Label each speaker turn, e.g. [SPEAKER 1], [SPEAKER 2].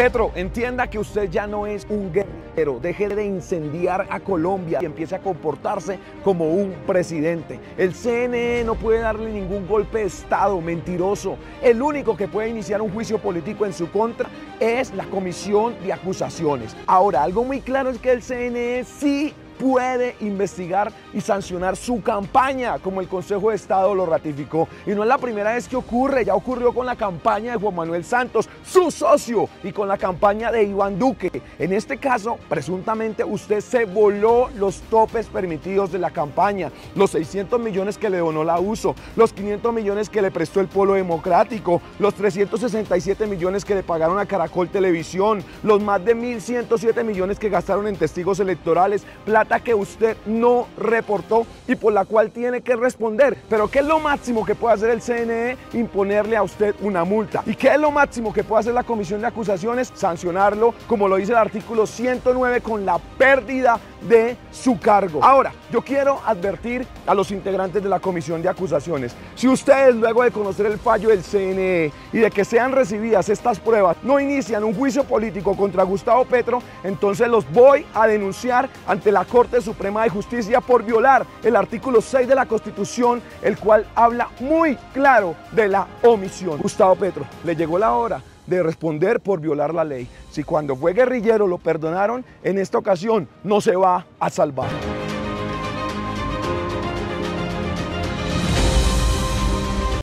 [SPEAKER 1] Petro, entienda que usted ya no es un guerrero, deje de incendiar a Colombia y empiece a comportarse como un presidente. El CNE no puede darle ningún golpe de Estado, mentiroso. El único que puede iniciar un juicio político en su contra es la comisión de acusaciones. Ahora, algo muy claro es que el CNE sí puede investigar y sancionar su campaña, como el Consejo de Estado lo ratificó. Y no es la primera vez que ocurre, ya ocurrió con la campaña de Juan Manuel Santos, su socio, y con la campaña de Iván Duque. En este caso, presuntamente usted se voló los topes permitidos de la campaña, los 600 millones que le donó la USO, los 500 millones que le prestó el Polo Democrático, los 367 millones que le pagaron a Caracol Televisión, los más de 1.107 millones que gastaron en testigos electorales, plata que usted no reportó y por la cual tiene que responder. Pero ¿qué es lo máximo que puede hacer el CNE? Imponerle a usted una multa. ¿Y qué es lo máximo que puede hacer la Comisión de Acusaciones? Sancionarlo, como lo dice el artículo 109, con la pérdida de su cargo. Ahora, yo quiero advertir a los integrantes de la Comisión de Acusaciones, si ustedes luego de conocer el fallo del CNE y de que sean recibidas estas pruebas no inician un juicio político contra Gustavo Petro, entonces los voy a denunciar ante la Corte Suprema de Justicia por violar el artículo 6 de la Constitución, el cual habla muy claro de la omisión. Gustavo Petro, le llegó la hora de responder por violar la ley. Si cuando fue guerrillero lo perdonaron, en esta ocasión no se va a salvar.